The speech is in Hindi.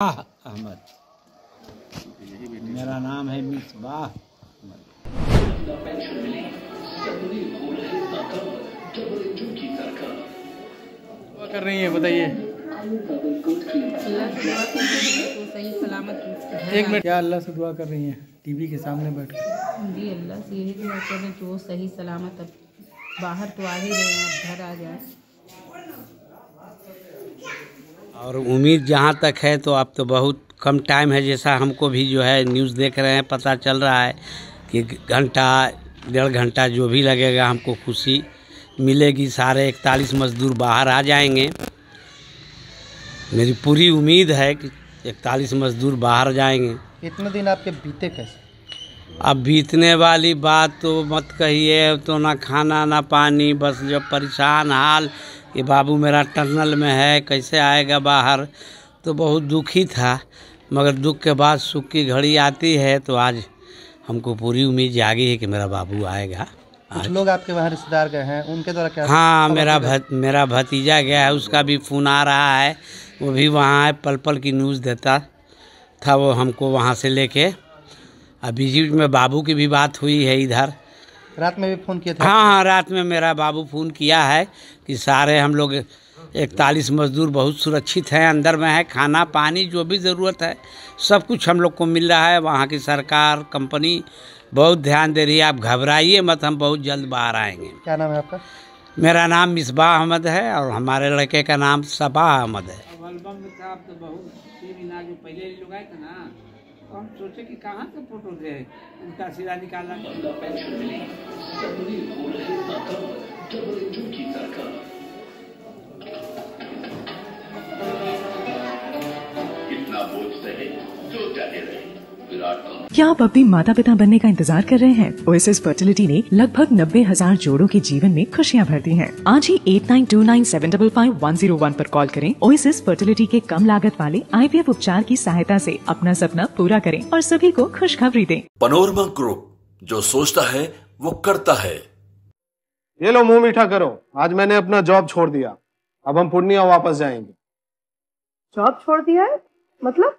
मिसबाह अहमद। मेरा नाम है मिसबाह अहमद। कर रही है बताइए। हैं तो सही सलामत एक मिनट। क्या अल्लाह से दुआ कर रही हैं? टीवी के सामने बैठ कर जी अल्लाह से यही दुआ कर रहे हैं कि वो सही सलामत अब बाहर तो आ ही रहे हैं अब घर आ जाए। और उम्मीद जहाँ तक है तो अब तो बहुत कम टाइम है जैसा हमको भी जो है न्यूज़ देख रहे हैं पता चल रहा है कि घंटा डेढ़ घंटा जो भी लगेगा हमको खुशी मिलेगी। सारे इकतालीस मजदूर बाहर आ जाएँगे। मेरी पूरी उम्मीद है कि इकतालीस मजदूर बाहर जाएँगे। इतने दिन आपके बीते कैसे? अब बीतने वाली बात तो मत कहिए तो ना खाना ना पानी बस जब परेशान हाल कि बाबू मेरा टनल में है कैसे आएगा बाहर? तो बहुत दुखी था मगर दुख के बाद सुख की घड़ी आती है तो आज हमको पूरी उम्मीद जागी है कि मेरा बाबू आएगा। कुछ लोग आपके वहाँ रिश्तेदार गए हैं उनके द्वारा क्या हाँ मेरा भत, मेरा भतीजा गया है उसका भी फ़ोन आ रहा है वो भी वहाँ है पल पल की न्यूज़ देता था वो हमको वहाँ से लेके। अभी बीच में बाबू की भी बात हुई है इधर। रात में भी फ़ोन किया थे? हाँ हाँ रात में मेरा बाबू फ़ोन किया है कि सारे हम लोग इकतालीस मजदूर बहुत सुरक्षित हैं अंदर में है खाना पानी जो भी ज़रूरत है सब कुछ हम लोग को मिल रहा है वहाँ की सरकार कंपनी बहुत ध्यान दे रही है आप घबराइए मत हम बहुत जल्द बाहर आएँगे। क्या नाम है आपका? मेरा नाम मिसबा अहमद है और हमारे लड़के का नाम सबा अहमद है। तो हम सोचे कि कहाँ से फ़ोटो दे? उनका सिरा निकाला। इतना बोझ सहे, जो चाहे रहे। क्या आप अपने माता पिता बनने का इंतज़ार कर रहे हैं? ओएसएस फर्टिलिटी ने लगभग नब्बे हज़ार जोड़ों के जीवन में खुशियाँ भर दी हैं। आज ही eight nine two nine seven double five one zero one आरोप कॉल करें। ओएसएस फर्टिलिटी के कम लागत वाले आईवीएफ उपचार की सहायता से अपना सपना पूरा करें और सभी को खुशखबरी दें। पनोरमा ग्रुप जो सोचता है वो करता है। ये लो मुँह मीठा करो। आज मैंने अपना जॉब छोड़ दिया। अब हम पूर्णिया वापस जाएँगे। जॉब छोड़ दिया है? मतलब?